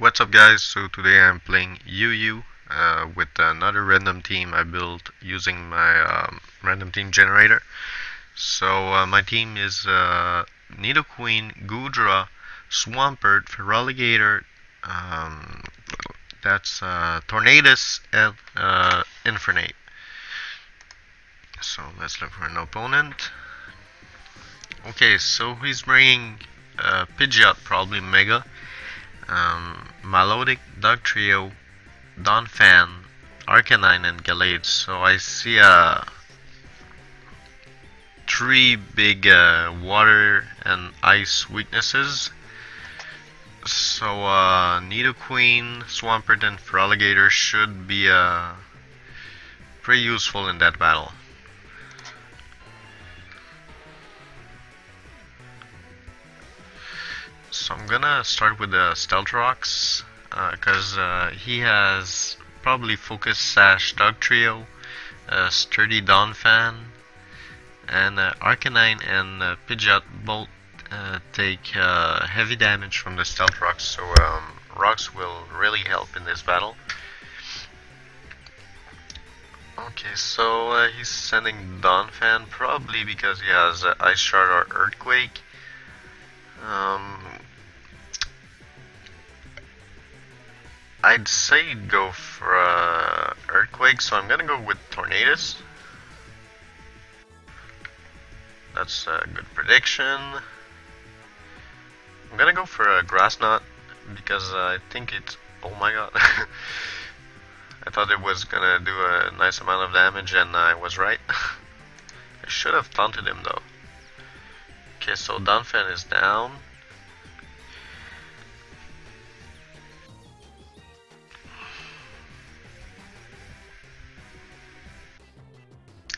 What's up guys, so today I'm playing UU uh, with another random team I built using my um, random team generator. So uh, my team is uh, Nidoqueen, Goodra, Swampert, Feraligatr, um, that's uh, Tornadus, and uh, Infernape. So let's look for an opponent. Okay, so he's bringing uh, Pidgeot, probably Mega um, Milotic, Dugtrio, Donphan, Arcanine, and Gallade. So I see uh, three big uh, water and ice weaknesses. So uh, Nidoqueen, Swampert, and Feraligatr should be uh, pretty useful in that battle. So I'm gonna start with the Stealth Rocks because uh, uh, he has probably Focus Sash Dugtrio, uh, Sturdy Donphan, and uh, Arcanine and uh, Pidgeot both uh, take heavy damage from the Stealth Rocks, so um, Rocks will really help in this battle. Okay, so uh, he's sending Donphan probably because he has uh, Ice Shard or Earthquake. Um, I'd say go for uh, Earthquake, so I'm gonna go with Tornadus. That's a good prediction. I'm gonna go for a Grass Knot because I think it's. Oh my god. I thought it was gonna do a nice amount of damage and I was right. I should have taunted him though. Okay, so Donphan is down.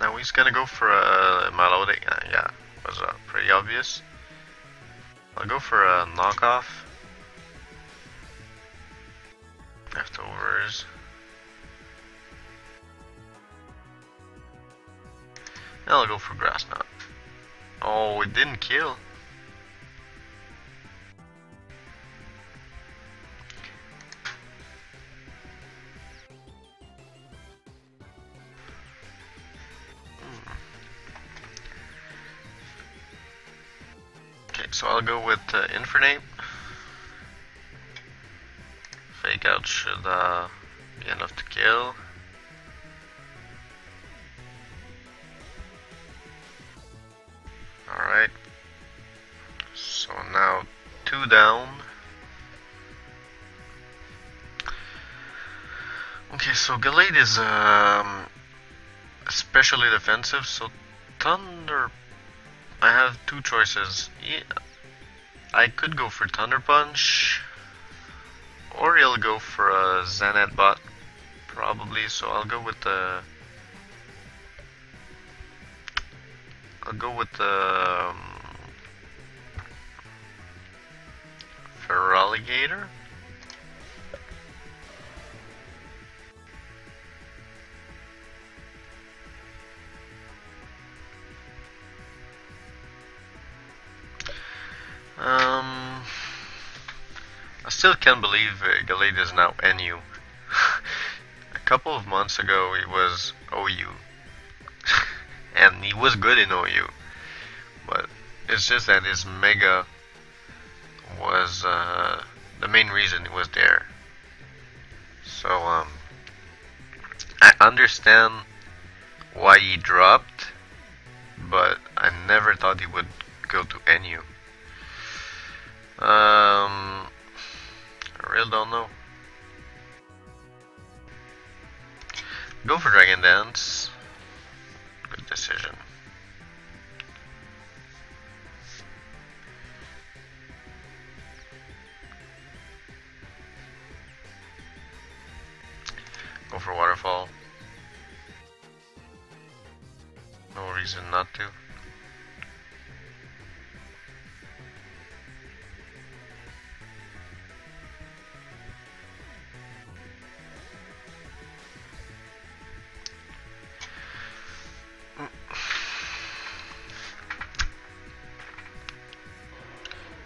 Now he's gonna go for a Milotic. Uh, yeah, was uh, pretty obvious. I'll go for a knockoff. Leftovers. And I'll go for Grass Knot. Oh, it didn't kill. Okay, so I'll go with uh, Infernape. Fake out should uh, be enough to kill. Two down. Okay, so Gallade is um, especially defensive, so Thunder. I have two choices. Yeah, I could go for Thunder Punch, or he'll go for a Zen Headbutt, probably. So I'll go with the. I'll go with the um, Feraligatr. Um, I still can't believe uh, Gallade is now NU. A couple of months ago, he was OU, and he was good in OU, but it's just that his Mega was uh, the main reason he was there. So um, I understand why he dropped, but I never thought he would go to NU. Um, I really don't know. Go for Dragon Dance. Go for Waterfall. No reason not to.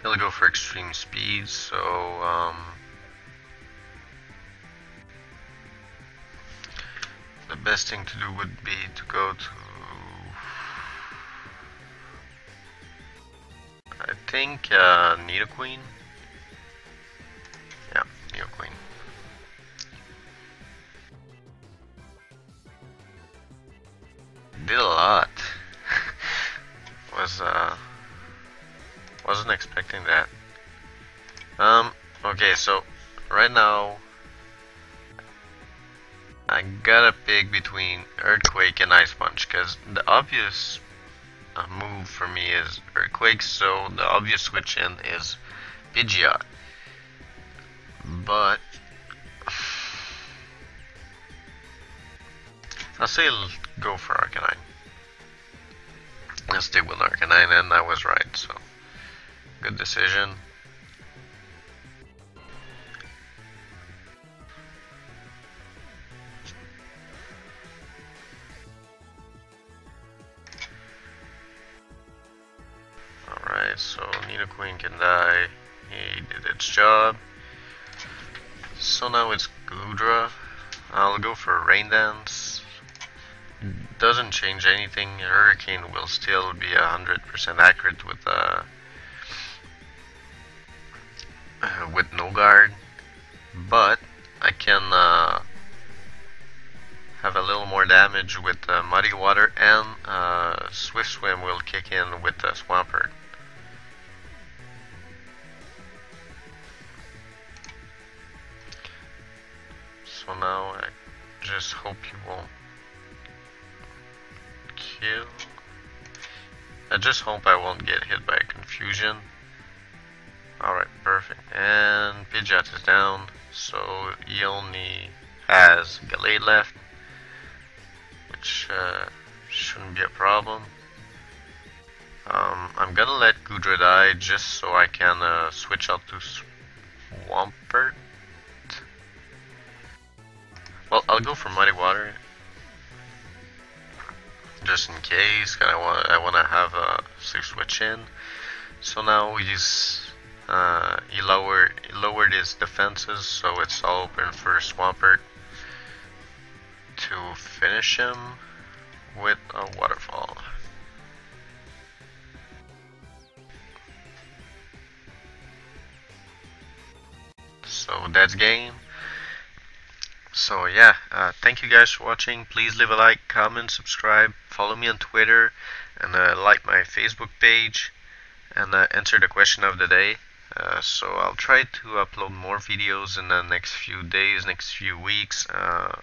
He'll go for extreme speed, so um, best thing to do would be to go to I think uh, Nidoqueen. Yeah, Queen. Did a lot. Was uh wasn't expecting that. Um okay, so right now I gotta pick between Earthquake and Ice Punch because the obvious uh, move for me is Earthquake, so the obvious switch in is Pidgeot. But I'll say go for Arcanine. I'll stick with Arcanine, and I was right, so good decision. So Queen can die. He did its job. So now it's Goodra. I'll go for Rain Dance. Doesn't change anything. Hurricane will still be 100% accurate with uh, uh, with no guard, but I can uh, have a little more damage with uh, Muddy Water and uh, Swift Swim will kick in with the Swampert. I just hope you won't kill. I just hope I won't get hit by confusion. Alright, perfect. And Pidgeot is down, so he only has Gallade left, which uh, shouldn't be a problem. Um, I'm gonna let Goodra die just so I can uh, switch out to Swampert. Well, I'll go for Muddy Water just in case. I want I want to have a safe switch in. So now we just uh, he lowered he lowered his defenses, so it's all open for Swampert to finish him with a waterfall. So that's game. So yeah, uh, thank you guys for watching. Please leave a like, comment, subscribe, follow me on Twitter, and uh, like my Facebook page, and uh, answer the question of the day. Uh, so I'll try to upload more videos in the next few days, next few weeks. Uh,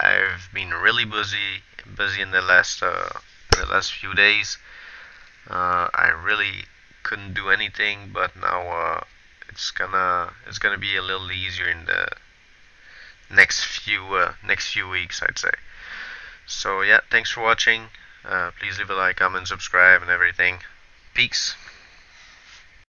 I've been really busy, busy in the last uh, the last few days. I really couldn't do anything, but now it's gonna it's gonna be a little easier in the next few uh, next few weeks I'd say. So yeah thanks for watching. Uh, please leave a like comment subscribe and everything. Peace